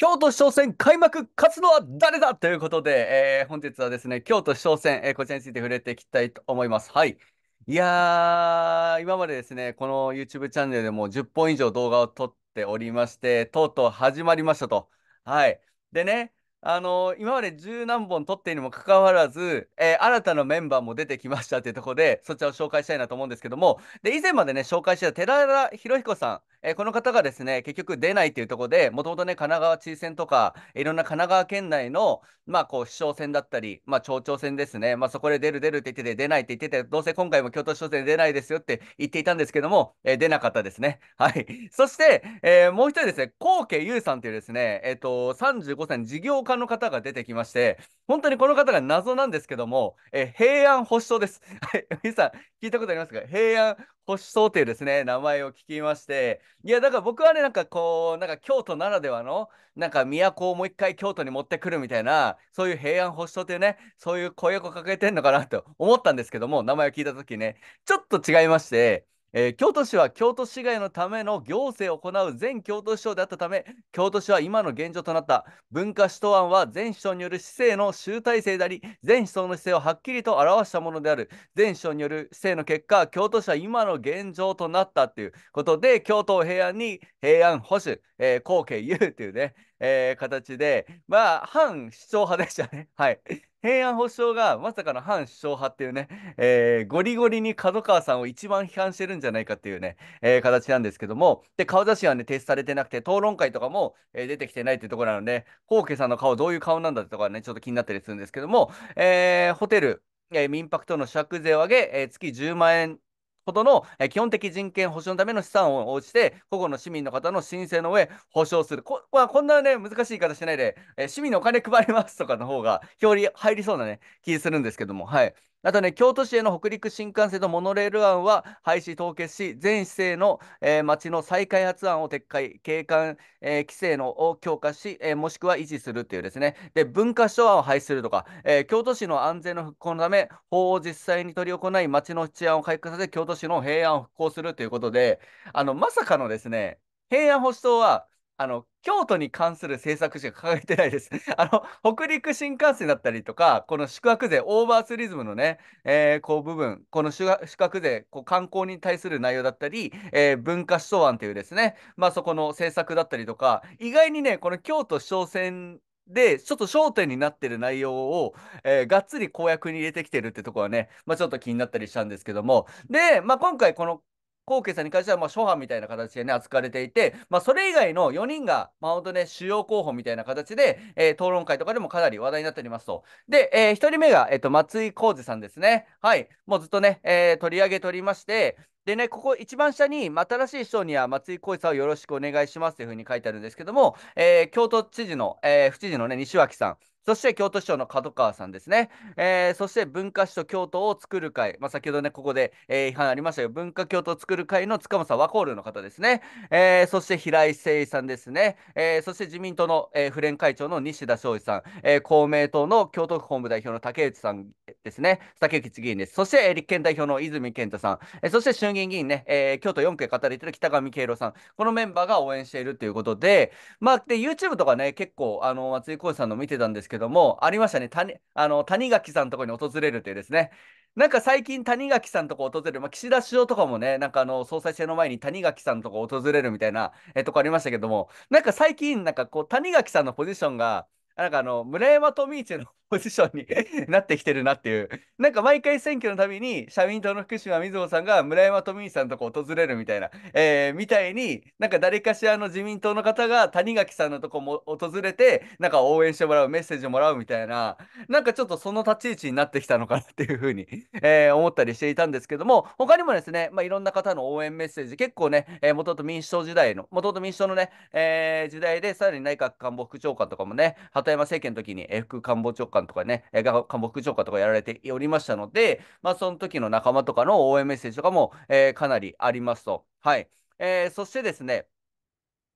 京都市長選開幕勝つのは誰だということで、えー、本日はですね、京都市長選、えー、こちらについて触れていきたいと思います。はい。いやー、今までですね、この YouTube チャンネルでも10本以上動画を撮っておりまして、とうとう始まりましたと。はい。でね、あの今まで十何本撮っているにもかかわらず、えー、新たなメンバーも出てきましたというところで、そちらを紹介したいなと思うんですけども、で、以前までね、紹介した寺田博彦さん、えー、この方がですね、結局出ないというところで、もともとね、神奈川知事選とか、いろんな神奈川県内の、まあ、こう、市長選だったり、まあ、町長選ですね、まあ、そこで出る出るって言ってて、出ないって言ってて、どうせ今回も京都市長選出ないですよって言っていたんですけども、えー、出なかったですね。はい。そして、えー、もう一人ですね、高家優さんというですね、えっ、と、35歳の事業家の方が出てきまして、本当にこの方が謎なんですけども、え平安保守党です。はい。皆さん、聞いたことありますか？平安保守党というですね、名前を聞きまして、いや、だから僕はね、なんかこう、なんか京都ならではの、なんか都をもう一回京都に持ってくるみたいな、そういう平安保守党というね、そういう声をかけてんのかなと思ったんですけども、名前を聞いた時ね、ちょっと違いまして、えー、京都市は京都市街のための行政を行う全京都市長であったため、京都市は今の現状となった文化市と案は全市長による市政の集大成であり、全市長の姿勢をはっきりと表したものである。全市長による市政の結果、京都市は今の現状となったということで、京都を平安に平安保守、えー、後継言うというね、えー、形で、まあ、反市長派でしたね。はい。平安保障がまさかの反首相派っていうね、えー、ゴリゴリに角川さんを一番批判してるんじゃないかっていうね、えー、形なんですけども、で、顔写真はね、提出されてなくて、討論会とかも、えー、出てきてないっていうところなので、ホーさんの顔どういう顔なんだってところはね、ちょっと気になったりするんですけども、えー、ホテル、えー、民泊との借税を上げ、えー、月10万円ほどの、え基本的人権保障のための資産を応じて、個々の市民の方の申請の上、保障する。こ,、まあ、こんなね、難しい言い方しないで、え市民のお金配りますとかの方が、表裏入りそうなね、気するんですけども、はい。あとね、京都市への北陸新幹線とモノレール案は廃止凍結し、全市政の、えー、町の再開発案を撤回、景観、えー、規制のを強化し、えー、もしくは維持するというですね、で文化省案を廃止するとか、えー、京都市の安全の復興のため、法を実際に執り行い、町の治安を改革させ、京都市の平安を復興するということで、あのまさかのですね、平安保守党は、あの、京都に関する政策しか掲げてないです。あの、北陸新幹線だったりとか、この宿泊税、オーバーツリズムのね、えー、こう部分、この宿泊税、こう観光に対する内容だったり、えー、文化思想案というですね、まあそこの政策だったりとか、意外にね、この京都市長選で、ちょっと焦点になってる内容を、えー、がっつり公約に入れてきてるってとこはね、まあ、ちょっと気になったりしたんですけども、で、まあ、今回このコウさんに関しては、まあ、初犯みたいな形でね、扱われていて、まあ、それ以外の4人が、まあ、本当ね、主要候補みたいな形で、えー、討論会とかでもかなり話題になっておりますと。で、えー、1人目が、えっ、と、松井浩二さんですね。はい。もうずっとね、えー、取り上げておりまして、でね、ここ一番下に、新しい市長には松井浩一さんをよろしくお願いしますというふうに書いてあるんですけども、えー、京都知事の、えー、府知事のね、西脇さん、そして京都市長の角川さんですね。えー、そして文化市と京都を作る会。まあ、先ほどね、ここで、えー、違反ありましたよ。文化京都を作る会の塚本さん、ワコールの方ですね。えー、そして平井誠さんですね。えー、そして自民党の、えー、府連会長の西田昌司さん。えー、公明党の京都府本部代表の竹内さんですね。竹内議員です。そして、えー、立憲代表の泉健太さん。えー、そして衆議院議員ね、えー、京都4区へ語りてる北上慶郎さん。このメンバーが応援しているということで、まあ、で、YouTube とかね、結構、あの、松井浩二さんの見てたんですけども、ありましたね。谷あの谷垣さんのところに訪れるというですね。なんか最近谷垣さんとこ訪れる、まあ、岸田首相とかもね、なんかあの総裁選の前に谷垣さんとこ訪れるみたいな、えとこありましたけども、なんか最近、なんかこう谷垣さんのポジションが、なんかあの村山富市のポジションに なってきてるなっていう。なんか毎回選挙のたびに、社民党の福島みずほさんが村山富美さんのとこ訪れるみたいな、えー、みたいに、なんか誰かしらの自民党の方が谷垣さんのとこも訪れて、なんか応援してもらう、メッセージをもらうみたいな、なんかちょっとその立ち位置になってきたのかなっていうふうに、えー、思ったりしていたんですけども、他にもですね、まあ、いろんな方の応援メッセージ、結構ね、えー、元々民主党時代の、元々民主党のね、えー、時代で、さらに内閣官房副長官とかもね、鳩山政権の時に、え副官房長官とかね、えー官房副長官とかやられておりましたので、まあ、その時の仲間とかの応援メッセージとかも、えー、かなりありますと。はい。えー、そしてですね、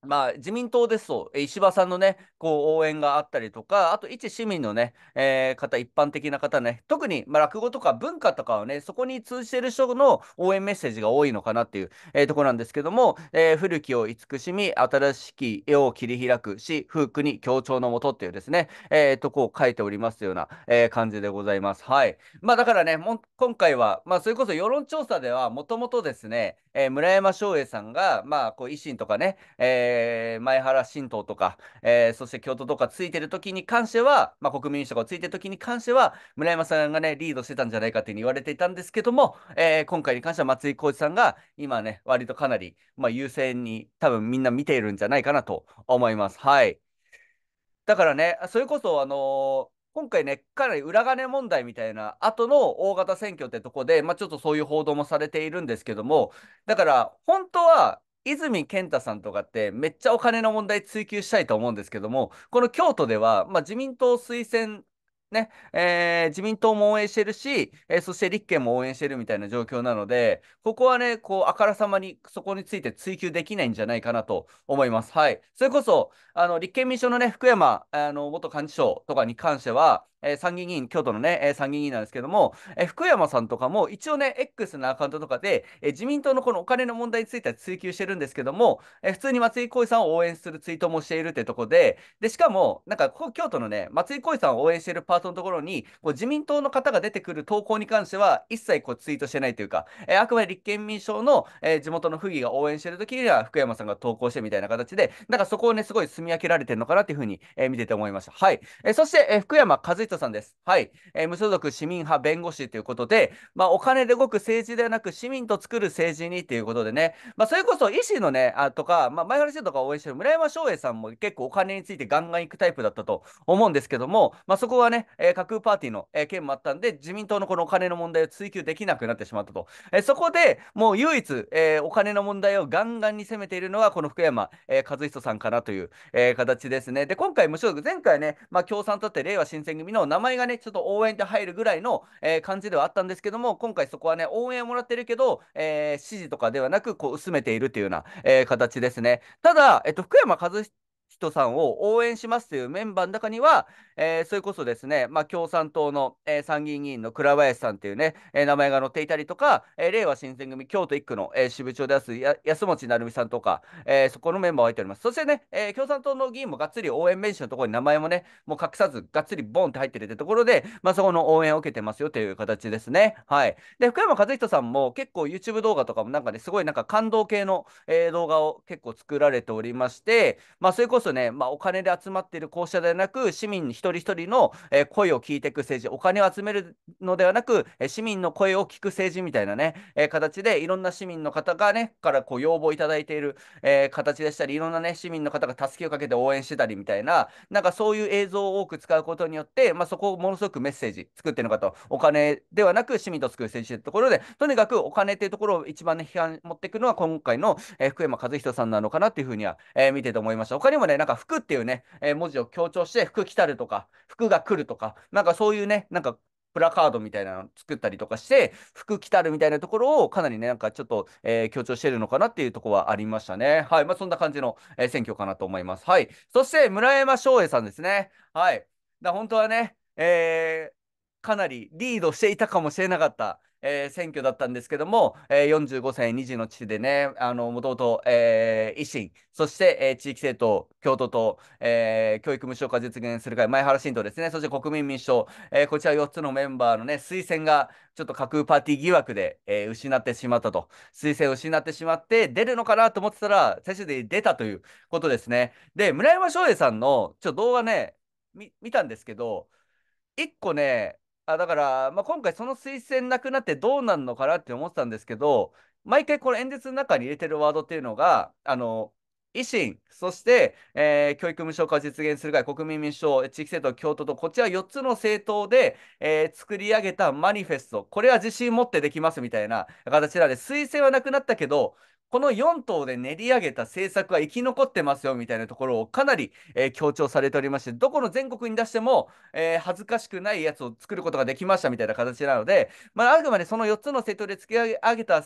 まあ、自民党ですと、石破さんのね、こう応援があったりとか、あと一市民のね、えー、方、一般的な方ね、特に、まあ、落語とか文化とかはね、そこに通じてる人の応援メッセージが多いのかなっていう、えー、ところなんですけども、えー、古きを慈しみ、新しき絵を切り開くし、風区に協調のもとっていうですね、えー、とこう書いておりますような、えー、感じでございます。はい。まあだからね、も今回は、まあそれこそ世論調査では、もともとですね、えー、村山翔英さんが、まあこう維新とかね、えー、前原新党とか、えー、そして京都とかついてる時に関しては、まあ国民民主とかついてる時に関しては、村山さんがね、リードしてたんじゃないかっていうに言われていたんですけども、えー、今回に関しては松井浩一さんが、今ね、割とかなり、まあ優勢に多分みんな見ているんじゃないかなと思います。はい。だからね、それこそ、あのー今回ね、かなり裏金問題みたいな後の大型選挙ってとこで、まあ、ちょっとそういう報道もされているんですけども、だから、本当は、泉健太さんとかってめっちゃお金の問題追及したいと思うんですけども、この京都では、まあ、自民党推薦ね、えー、自民党も応援してるし、えー、そして立憲も応援してるみたいな状況なので、ここはね、こう、あからさまにそこについて追及できないんじゃないかなと思います。はい。それこそ、あの、立憲民主党のね、福山、あの、元幹事長とかに関しては、えー、参議院、京都のね、えー、参議院なんですけども、えー、福山さんとかも一応ね、X のアカウントとかで、え、自民党のこのお金の問題については追及してるんですけども、え、普通に松井浩さんを応援するツイートもしているってとこで、で、しかも、なんか、京都のね、松井浩さんを応援しているパートのところに、こう自民党の方が出てくる投稿に関しては、一切こうツイートしてないというか、え、あくまで立憲民主党の、え、地元の府議が応援してるときには、福山さんが投稿してみたいな形で、なんかそこをね、すごい住み分けられてるのかなっていうふうに、え、見てて思いました。はい。え、そして、え、福山和人さんです。はい。えー、無所属市民派弁護士ということで、まあ、お金で動く政治ではなく、市民と作る政治にということでね、まあ、それこそ維新のね、あとか、まあ、前原氏とか応援してる村山翔英さんも結構お金についてガンガン行くタイプだったと思うんですけども、まあ、そこはね、えー、架空パーティーの、えー、件もあったんで、自民党のこのお金の問題を追及できなくなってしまったと。えー、そこでもう唯一、えー、お金の問題をガンガンに攻めているのは、この福山、えー、和人さんかなという、えー、形ですね。で、今回、無所属、前回ね、まあ、共産党って令和新選組の名前がね、ちょっと応援って入るぐらいの、えー、感じではあったんですけども、今回そこはね、応援をもらってるけど、えー、支持とかではなく、こう、薄めているというような、えー、形ですね。ただ、えっと、福山和人さんを応援しますというメンバーの中には、えー、それこそですね、まあ、共産党の、えー、参議院議員の倉林さんというね、えー、名前が載っていたりとか、えー、令和新選組京都1区の、えー、支部長である安持成美さんとか、えー、そこのメンバーを入っております。そしてね、えー、共産党の議員もがっつり応援弁士のところに名前もね、もう隠さずがっつりボンって入ってるってところで、まあ、そこの応援を受けてますよという形ですね。はい。で、福山和人さんも結構 YouTube 動画とかもなんかね、すごいなんか感動系の、えー、動画を結構作られておりまして、まあ、それこそそね、まあ、お金で集まっている校舎ではなく、市民一人一人の、え、声を聞いていく政治、お金を集めるのではなく、え、市民の声を聞く政治みたいなね、え、形で、いろんな市民の方がね、からこう要望いただいている、え形でしたり、いろんなね、市民の方が助けをかけて応援してたりみたいな、なんかそういう映像を多く使うことによって、まあ、そこをものすごくメッセージ作ってるのかと、お金ではなく市民と作る政治というところで、とにかくお金っていうところを一番ね、批判持っていくのは今回の、え福山和人さんなのかなっていうふうには、え見てて思いました。他にもね、なんか服っていうね、え文字を強調して服来たるとか、服が来るとか、なんかそういうね、なんかプラカードみたいなの作ったりとかして、服着たるみたいなところをかなりね、なんかちょっと、えー、強調してるのかなっていうところはありましたね。はい。まあ、そんな感じの、えー、選挙かなと思います。はい。そして、村山翔英さんですね。はい。だ本当はね、えー、かなりリードしていたかもしれなかった。えー、選挙だったんですけども、えー、45歳2児の父でね、もともと、え、維新、そして、えー、地域政党、京都党、えー、教育無償化実現する会、前原新党ですね、そして国民民主党、えー、こちら4つのメンバーのね、推薦がちょっと架空パーティー疑惑で、えー、失ってしまったと、推薦を失ってしまって、出るのかなと思ってたら、最終的に出たということですね。で、村山翔英さんのちょっと動画ね、見たんですけど、1個ね、あだから、まあ、今回その推薦なくなってどうなるのかなって思ってたんですけど、毎回この演説の中に入れてるワードっていうのが、あの、維新、そして、えー、教育無償化を実現する会、国民民主党、地域政党、京都と、こちら4つの政党で、えー、作り上げたマニフェスト、これは自信持ってできますみたいな形なんで、推薦はなくなったけど、この4党で練り上げた政策は生き残ってますよみたいなところをかなり、えー、強調されておりまして、どこの全国に出しても、えー、恥ずかしくないやつを作ることができましたみたいな形なので、まあ、あくまでその4つの政党で作り上げた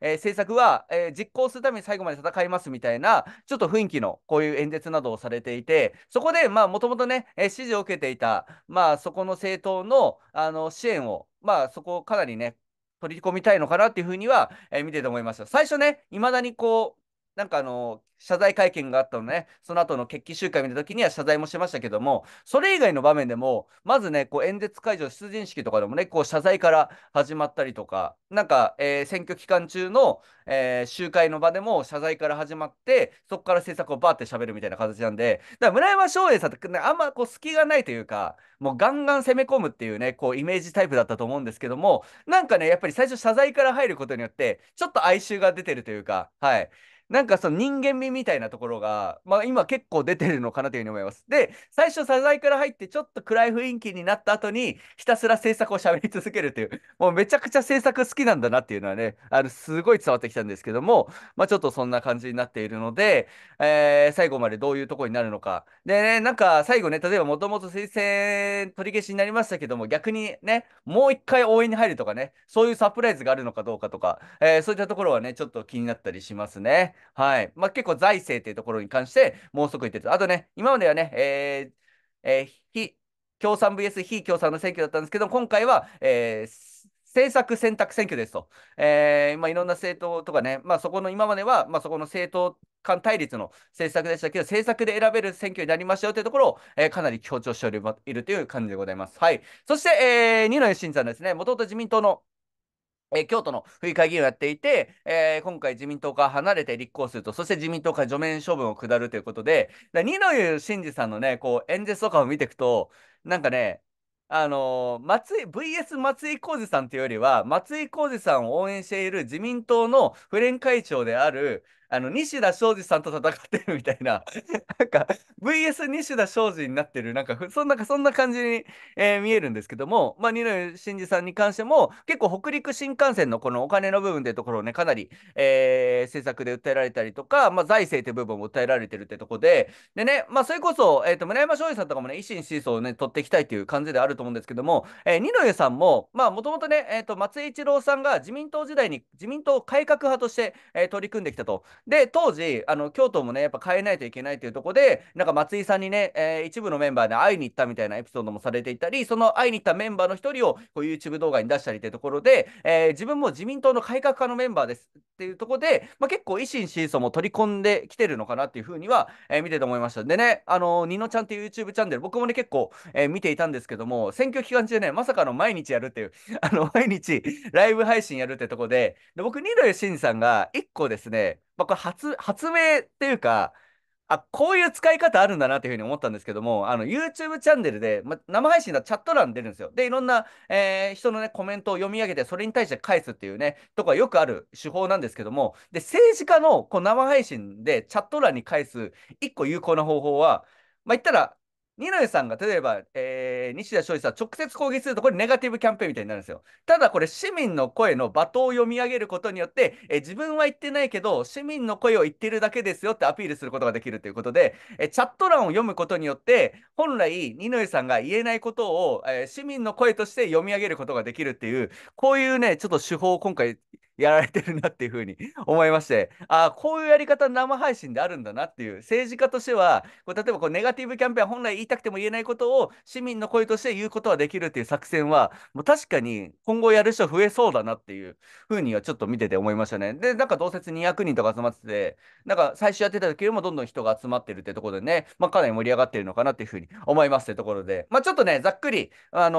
えー政策は、えー実行するために最後まで戦いますみたいな、ちょっと雰囲気のこういう演説などをされていて、そこで、もともとね、えー支持を受けていた、まあ、そこの政党の、あの、支援を、まあ、そこをかなりね、取り込みたいのかなっていうふうには、えー見てて思いました。最初ね、未だにこう、なんかあの、謝罪会見があったのね、その後の決起集会見た時には謝罪もしましたけども、それ以外の場面でも、まずね、こう演説会場、出陣式とかでもね、こう謝罪から始まったりとか、なんか、えー選挙期間中の、えー集会の場でも謝罪から始まって、そこから政策をバーって喋るみたいな形なんで、だから村山翔英さんって、ね、あんまこう隙がないというか、もうガンガン攻め込むっていうね、こうイメージタイプだったと思うんですけども、なんかね、やっぱり最初謝罪から入ることによって、ちょっと哀愁が出てるというか、はい。なんかその人間味みたいなところが、まあ今結構出てるのかなというふうに思います。で、最初謝罪から入ってちょっと暗い雰囲気になった後に、ひたすら制作を喋り続けるという、もうめちゃくちゃ制作好きなんだなっていうのはね、あの、すごい伝わってきたんですけども、まあちょっとそんな感じになっているので、えー最後までどういうところになるのか。でね、なんか最後ね、例えばもともと推薦取り消しになりましたけども、逆にね、もう一回応援に入るとかね、そういうサプライズがあるのかどうかとか、えーそういったところはね、ちょっと気になったりしますね。はい。まあ結構財政っていうところに関して、もうすぐ言ってる。あとね、今まではね、えーえー非共産 VS 非共産の選挙だったんですけど、今回は、えー政策選択選挙ですと。えーまあ、いろんな政党とかね、まあ、そこの今までは、まあ、そこの政党間対立の政策でしたけど、政策で選べる選挙になりましたよというところを、えーかなり強調しておりいるという感じでございます。はい。そして、えー、二野吉さんですね、もともと自民党のえー京都の府議会議員をやっていて、えー今回自民党から離れて立候補すると、そして自民党から除名処分を下るということで、だ二之湯真司さんのね、こう演説とかを見ていくと、なんかね、あのー松井、VS 松井浩二さんというよりは、松井浩二さんを応援している自民党の府連会長である、あの、西田昌司さんと戦ってるみたいな、なんか、VS 西田昌司になってる、なんか、そんな、そんな感じに、えー見えるんですけども、まあ、二之湯真司さんに関しても、結構北陸新幹線のこのお金の部分というところをね、かなり、えー政策で訴えられたりとか、まあ、財政という部分も訴えられてるってとこで、でね、まあ、それこそ、えっ、と、村山翔司さんとかもね、維新支持をね、取っていきたいという感じであると思うんですけども、えー二之湯さんも、まあ、もともとね、えっ、と、松井一郎さんが自民党時代に自民党改革派として、えー取り組んできたと。で、当時、あの、京都もね、やっぱ変えないといけないというところで、なんか松井さんにね、えー一部のメンバーで会いに行ったみたいなエピソードもされていたり、その会いに行ったメンバーの一人をこう YouTube 動画に出したりというところで、えー自分も自民党の改革派のメンバーですっていうところで、まあ、結構維新支持層も取り込んできてるのかなっていうふうには、えー見てて思いました。でね、あのニノちゃんっていう YouTube チャンネル、僕もね、結構、えー見ていたんですけども、選挙期間中ね、まさかの毎日やるっていう、あの、毎日ライブ配信やるってとこで、で僕、二野真司さんが一個ですね、まあ、これ発、発明っていうか、あ、こういう使い方あるんだなっていうふうに思ったんですけども、あの、YouTube チャンネルで、ま、生配信だチャット欄出るんですよ。で、いろんな、えー人のね、コメントを読み上げて、それに対して返すっていうね、とこはよくある手法なんですけども、で、政治家のこう生配信でチャット欄に返す一個有効な方法は、まあ、言ったら、二野さんが例えば、えー西田昌司さん直接攻撃するとこれネガティブキャンペーンみたいになるんですよ。ただこれ市民の声の罵倒を読み上げることによって、えー自分は言ってないけど市民の声を言ってるだけですよってアピールすることができるということで、えーチャット欄を読むことによって本来二野さんが言えないことを、え市民の声として読み上げることができるっていうこういうねちょっと手法を今回やられてるなっていうふうに 思いまして、ああ、こういうやり方生配信であるんだなっていう、政治家としては、こう例えばこうネガティブキャンペーン、本来言いたくても言えないことを市民の声声として言うことはできるっていう作戦は、もう確かに今後やる人増えそうだなっていうふうにはちょっと見てて思いましたね。で、なんか同説200人とか集まってて、なんか最初やってた時よりもどんどん人が集まってるってところでね、まあ、かなり盛り上がってるのかなっていうふうに思いますってところで、まあ、ちょっとね、ざっくり、あの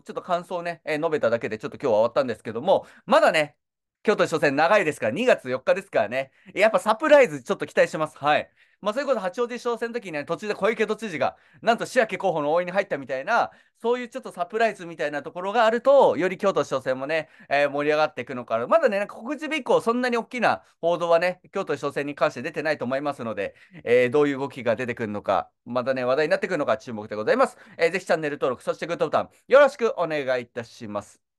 ーちょっと感想をね、えー述べただけでちょっと今日は終わったんですけども、まだね、京都初戦長いですから、2月4日ですからね。やっぱサプライズちょっと期待します。はい。まあ、それこそ八王子市長選の時にね、途中で小池都知事が、なんと白木候補の応援に入ったみたいな、そういうちょっとサプライズみたいなところがあると、より京都市長選もね、えー盛り上がっていくのかな。まだね、なんか告示日以降、そんなに大きな報道はね、京都市長選に関して出てないと思いますので、えーどういう動きが出てくるのか、またね、話題になってくるのか注目でございます。えーぜひチャンネル登録、そしてグッドボタン、よろしくお願いいたします。